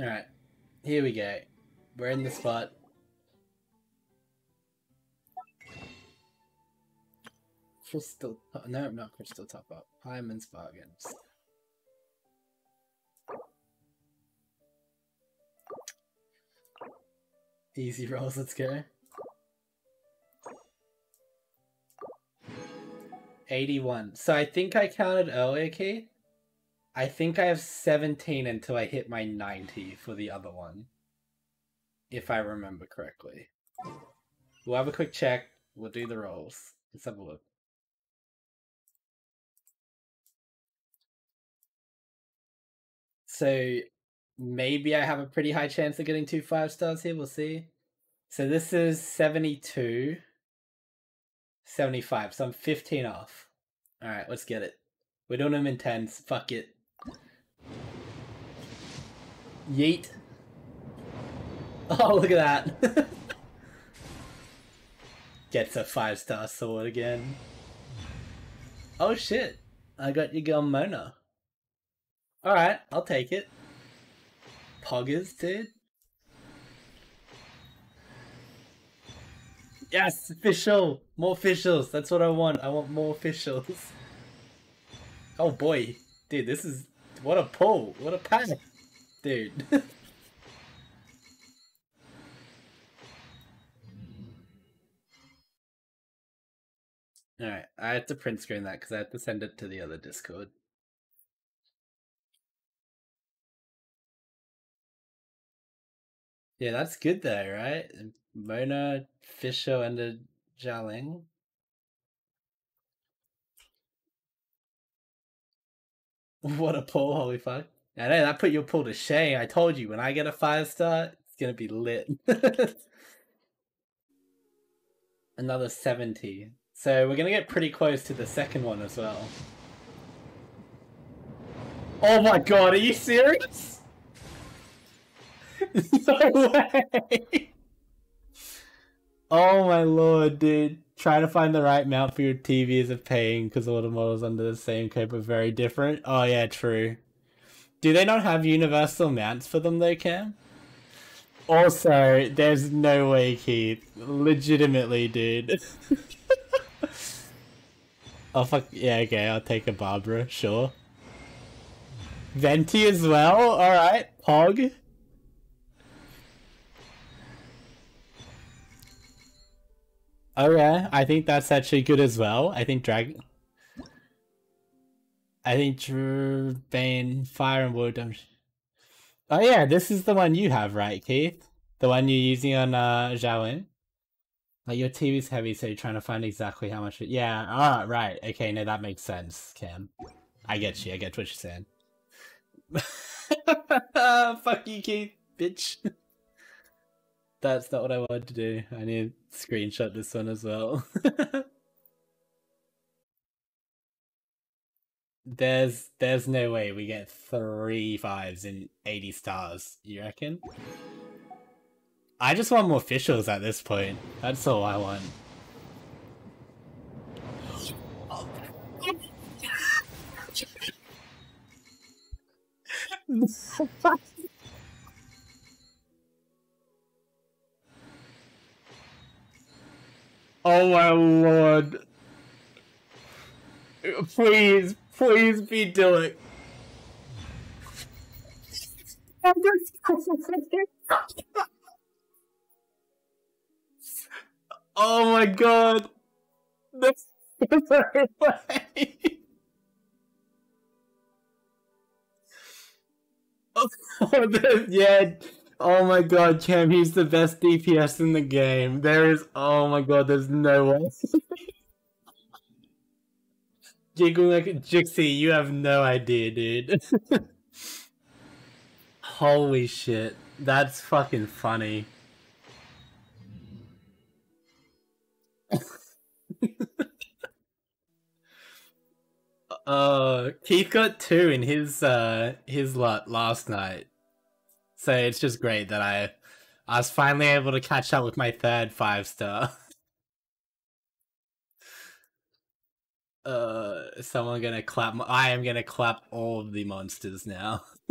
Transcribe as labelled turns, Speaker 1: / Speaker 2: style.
Speaker 1: Alright. Here we go. We're in the spot. Crystal. Oh, no, not crystal top up. Paimon's bargains. Easy rolls, let's go. 81. So I think I counted earlier, Keith. I think I have 17 until I hit my 90 for the other one. If I remember correctly. We'll have a quick check. We'll do the rolls. Let's have a look. So maybe I have a pretty high chance of getting two five stars here. We'll see. So this is 72. 75. So I'm 15 off. Alright, let's get it. We're doing them in 10s. Fuck it. Yeet. Oh, look at that. Gets a five star sword again. Oh shit. I got your girl Mona. Alright, I'll take it. Poggers, dude. Yes, official. More officials. That's what I want. I want more officials. Oh boy. Dude, this is... What a pull. What a pack. Dude. Alright, I have to print screen that because I have to send it to the other Discord. Yeah, that's good though, right? Mona, Fischl, and a. What a pull, holy fuck. I know, that put your pull to shame. I told you, when I get a five star, it's gonna be lit. Another 70. So we're gonna get pretty close to the second one as well. Oh my god, are you serious? no way! Oh my lord, dude. Trying to find the right mount for your TV is a pain because all the models under the same cope are very different. Oh yeah, true. Do they not have universal mounts for them though, Cam? Also, there's no way, Keith. Legitimately, dude. oh fuck, yeah, okay, I'll take a Barbara, sure. Venti as well? Alright, Pog. Okay, oh, I think that's actually good as well. I think Drag. I think Drew, Bane, Fire and Wood. I'm... Oh yeah, this is the one you have, right, Keith? The one you're using on uh Xiangling? Like your TV's heavy, so you're trying to find exactly how much it Yeah, ah, right. Okay, no, that makes sense, Cam. I get you, I get what you're saying. Fuck you, Keith, bitch. That's not what I wanted to do. I need to screenshot this one as well. there's there's no way we get three fives in 80 stars, you reckon? I just want more officials at this point. That's all I want. Oh my lord. Please, please be Diluc. oh my god. That's very way. oh, yeah. Oh my god, Cam, he's the best DPS in the game. There is, oh my god, there's no way. Jiggling like Jixie, you have no idea, dude. Holy shit, that's fucking funny. uh, Keith got two in his uh his lot last night. So it's just great that I I was finally able to catch up with my third five star. uh someone gonna clap I am gonna clap all of the monsters now.